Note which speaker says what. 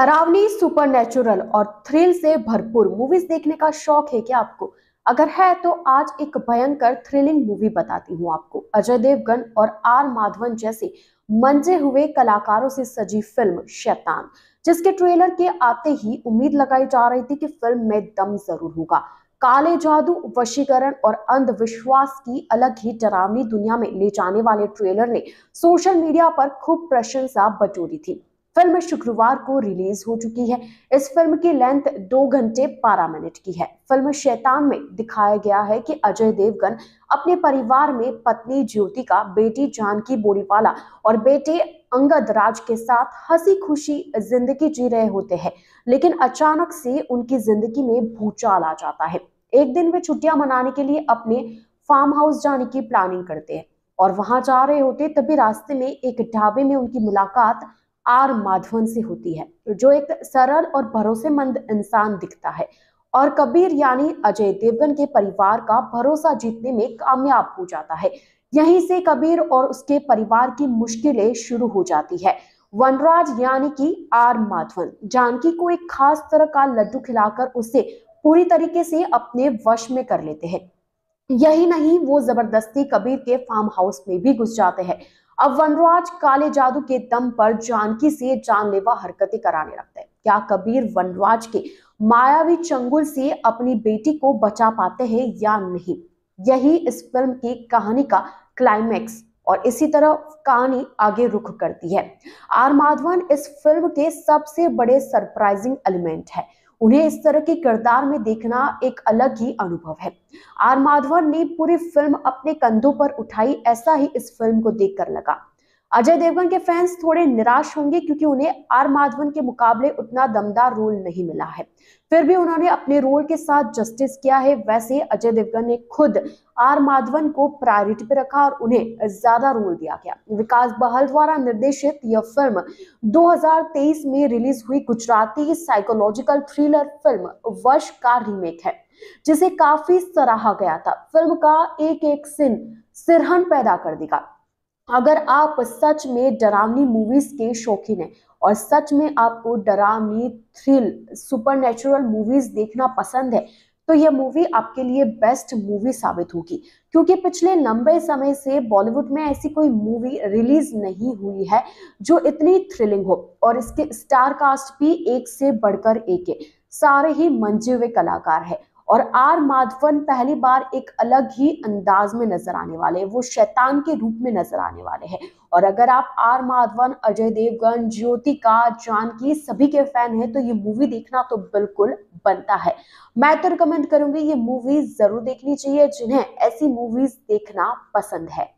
Speaker 1: डरावनी सुपरनेचुरल और थ्रिल से भरपूर मूवीज़ देखने का शौक है क्या आपको? अगर है तो आज एक भयंकर थ्रिलिंग मूवी बताती हूँ आपको। अजय देवगन और आर माधवन जैसे मंजे हुए कलाकारों से सजी फ़िल्म शैतान, जिसके ट्रेलर के आते ही उम्मीद लगाई जा रही थी कि फ़िल्म में दम ज़रूर होगा। काले जादू, वशीकरण और अंधविश्वास की अलग ही डरावनी दुनिया में ले जाने वाले ट्रेलर ने सोशल मीडिया पर खूब प्रशंसा बटोरी थी। फ़िल्म शुक्रवार को रिलीज़ हो चुकी है। इस फ़िल्म की लेंथ दो घंटे बारह मिनट की है। फ़िल्म शैतान में दिखाया गया है कि अजय देवगन अपने परिवार में पत्नी ज्योतिका बेटी जानकी बोरीवाला और बेटे अंगद राज के साथ हँसी खुशी ज़िंदगी जी रहे होते हैं, लेकिन अचानक से उनकी ज़िंदगी में भूचाल आ जाता है। एक दिन वे छुट्टियाँ मनाने के लिए अपने फार्म हाउस जाने की प्लानिंग करते हैं और वहाँ जा रहे होते तभी रास्ते में एक ढाबे में उनकी मुलाकात आर माधवन से होती है, जो एक सरल और भरोसेमंद इंसान दिखता है। और कबीर यानी अजय देवगन के परिवार का भरोसा जीतने में कामयाब हो जाता है। यहीं से कबीर और उसके परिवार की मुश्किलें शुरू हो जाती है। वनराज यानी कि आर माधवन, जानकी को एक खास तरह का लड्डू खिलाकर उसे पूरी तरीके से अपने वश में कर लेते हैं। यही नहीं, वो ज़बरदस्ती कबीर के फार्म हाउस में भी घुस जाते हैं। अब वनराज काले जादू के दम पर जानकी से जानलेवा हरकतें कराने लगते हैं। क्या कबीर वनराज के मायावी चंगुल से अपनी बेटी को बचा पाते हैं या नहीं? यही इस फ़िल्म की कहानी का क्लाइमैक्स और इसी तरह कहानी आगे रुख करती है। आर माधवन इस फ़िल्म के सबसे बड़े सरप्राइजिंग एलिमेंट है। उन्हें इस तरह के किरदार में देखना एक अलग ही अनुभव है। आर माधवन ने पूरी फ़िल्म अपने कंधों पर उठाई, ऐसा ही इस फ़िल्म को देखकर लगा। अजय देवगन के फैंस थोड़े निराश होंगे क्योंकि उन्हें आर माधवन के मुकाबले उतना दमदार रोल नहीं मिला है। फिर भी उन्होंने अपने रोल के साथ जस्टिस किया है। वैसे अजय देवगन ने खुद आर माधवन को प्रायोरिटी पे रखा और उन्हें ज़्यादा रोल दिया गया। विकास बहल द्वारा निर्देशित यह फ़िल्म 2023 में रिलीज़ हुई गुजराती साइकोलॉजिकल थ्रिलर फ़िल्म वश का रीमेक है, जिसे काफ़ी सराहा गया था। फ़िल्म का एक एक सीन सिरहन पैदा कर देगा। अगर आप सच में डरावनी मूवीज़ के शौकीन हैं और सच में आपको डरावनी थ्रिल सुपर मूवीज़ देखना पसंद है तो यह मूवी आपके लिए बेस्ट मूवी साबित होगी। क्योंकि पिछले लंबे समय से बॉलीवुड में ऐसी कोई मूवी रिलीज़ नहीं हुई है जो इतनी थ्रिलिंग हो और इसके स्टार कास्ट भी एक से बढ़कर एक है। सारे ही मंजे हुए कलाकार है। और आर माधवन पहली बार एक अलग ही अंदाज में नज़र आने वाले हैं, वो शैतान के रूप में नज़र आने वाले हैं। और अगर आप आर माधवन, अजय देवगन ज्योति का जानकी सभी के फ़ैन हैं तो ये मूवी देखना तो बिल्कुल बनता है। मैं तो रिकमेंड करूँगी ये मूवीज़ ज़रूर देखनी चाहिए जिन्हें ऐसी मूवीज़ देखना पसंद है।